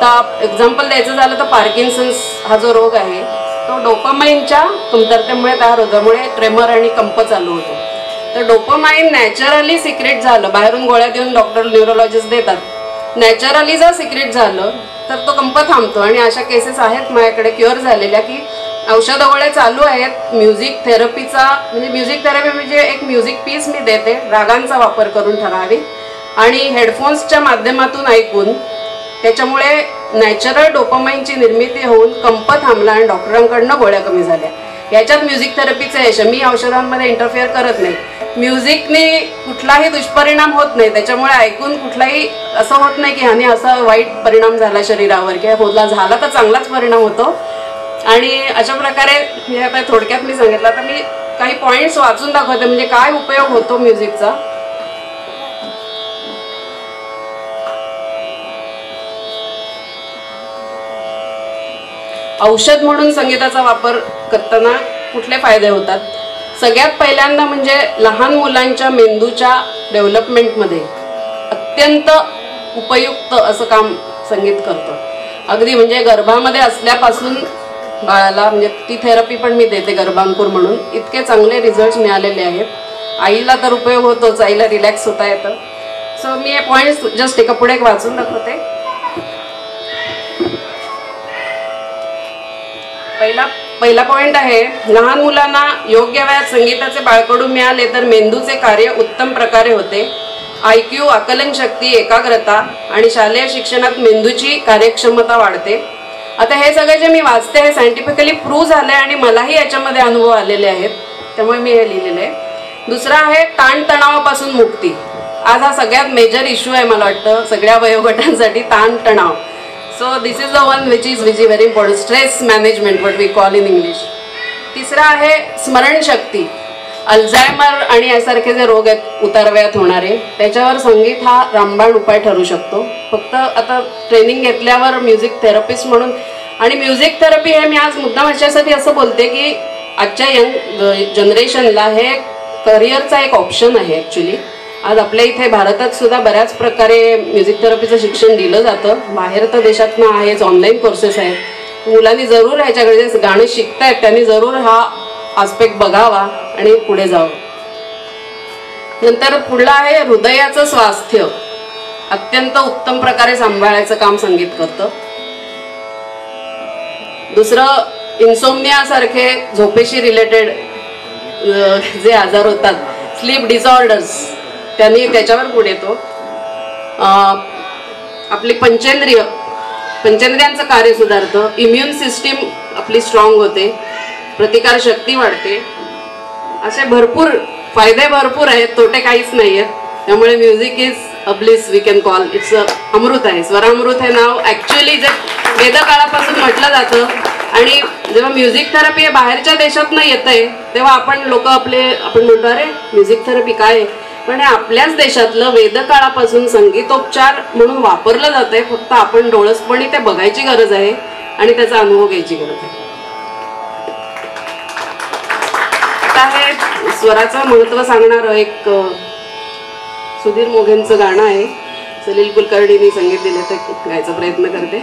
आता एक्झाम्पल द्यायचं झालं तर पार्किन्सन्स हा जो रोग आहे तो डोपामाईनच्या कमतरतेमुळे तयार रोगामुळे ट्रेमर आणि कंप चालू होतो. तर डोपामाइन नॅचरली सिक्रेट झालं. बाहेरून गोळ्या देऊन डॉक्टर न्यूरोलॉजिस्ट देतात. नॅचरली जर सिक्रेट झालं तर तो कंप थांबतो. आणि अशा केसेस आहेत माझ्याकडे क्युअर झालेल्या की औषध गोळ्या चालू आहेत. म्युझिक थेरपीचा म्हणजे म्युझिक थेरपी म्हणजे एक म्युझिक पीस मी देते. रागांचा वापर करून ठरावी आणि हेडफोन्सच्या माध्यमातून ऐकून त्याच्यामुळे नॅचरल डोपामाइनची निर्मिती होऊन कंप थांबला आणि डॉक्टरांकडनं गोळ्या कमी झाल्या. याच्यात म्युझिक थेरपीचं यश मी औषधांमध्ये इंटरफेअर करत नाही. म्युझिकने कुठलाही दुष्परिणाम होत नाही. त्याच्यामुळे ऐकून कुठलाही असं होत नाही की ह्याने असा वाईट परिणाम झाला शरीरावर किंवा बोलला झाला तर चांगलाच परिणाम होतो. आणि अशा प्रकारे हे आता थोडक्यात मी सांगितलं. तर मी काही पॉईंट्स वाचून दाखवते. म्हणजे काय उपयोग होतो म्युझिकचा औषध म्हणून संगीताचा वापर करताना कुठले फायदे होतात? सगळ्यात पहिल्यांदा म्हणजे लहान मुलांच्या मेंदूच्या डेव्हलपमेंटमध्ये अत्यंत उपयुक्त असं काम संगीत करतं. अगदी म्हणजे गर्भामध्ये असल्यापासून बाळाला म्हणजे ती थेरपी पण मी देते गर्भांकूर म्हणून. इतके चांगले रिझल्ट मिळालेले आहेत. आईला तर उपयोग होतोच आईला रिलॅक्स होता येतं. सो मी हे पॉईंट्स जस्ट एका पुढे एक वाचून दाखवते. पहिला पहिला पॉइंट आहे लहान मुलांना योग्य वयात संगीताचे बाळकडू मिळाले तर मेंदूचे कार्य उत्तम प्रकारे होते. आय क्यू आकलन शक्ती एकाग्रता आणि शालेय शिक्षणात मेंदूची कार्यक्षमता वाढते. आता हे सगळे जे मी वाचते हे सायंटिफिकली प्रूव्ह झालं आहे आणि मलाही याच्यामध्ये अनुभव आलेले आहेत. त्यामुळे मी हे लिहिलेलं आहे. दुसरा आहे ताणतणावापासून मुक्ती. आज हा सगळ्यात मेजर इश्यू आहे मला वाटतं. सगळ्या वयोगटांसाठी ताणतणाव. So this is the one which is which is very important stress management what we call in English तिसरा आहे स्मरणशक्ती. अल्झायमर आणि यासारखे जे रोग आहेत उतारवयात होणारे त्याच्यावर संगीत हा रामबाण उपाय ठरू शकतो. फक्त आता ट्रेनिंग घेतल्यावर म्युझिक थेरपिस्ट म्हणून आणि म्युझिक थेरपी हे मी आज मुद्दाम याच्यासाठी असं बोलते की आजच्या यंग जनरेशनला हे करिअरचा एक ऑप्शन आहे ॲक्च्युली आज आपल्या इथे भारतात सुद्धा बऱ्याच प्रकारे म्युझिक थेरपीचं शिक्षण दिलं जातं. बाहेर तर देशातनं आहेच ऑनलाईन कोर्सेस आहेत. मुलांनी जरूर ह्याच्याकडे जे गाणं शिकतायत त्यांनी जरूर हा आस्पेक्ट बघावा आणि पुढे जावं. नंतर पुढला आहे हृदयाचं स्वास्थ्य. अत्यंत उत्तम प्रकारे सांभाळायचं काम संगीत करतं. दुसरं इन्सोमनियासारखे झोपेशी रिलेटेड जे आजार होतात स्लीप डिसऑर्डर्स त्यांनी त्याच्यावर पुढे येतो. आपले पंचेंद्रिय पंचेंद्रियांचं कार्य सुधारतं. इम्युन सिस्टीम आपली स्ट्रॉंग होते. प्रतिकार शक्ती वाढते. असे भरपूर फायदे भरपूर आहेत. तोटे काहीच नाही आहेत त्यामुळे music is a bliss we can call it's a amrit आहे. स्वरामृत हे नाव ॲक्च्युली जे वेदकाळापासून म्हटलं जातं. आणि जेव्हा म्युझिक थेरपी हे बाहेरच्या देशातनं येतं आहे तेव्हा आपण लोक आपले आपण म्हणतो अरे म्युझिक थेरपी काय आहे? पण आपल्याच देशातलं वेदकाळापासून संगीतोपचार म्हणून वापरलं जात आहे फक्त आपण डोळसपणी ते बघायची गरज आहे आणि त्याचा अनुभव घ्यायची गरज आहे. आता हे स्वराचं महत्त्व सांगणारं एक सुधीर मोघेंचं गाणं आहे. सलील कुलकर्णींनी संगीत दिलं ते गायचा प्रयत्न करते.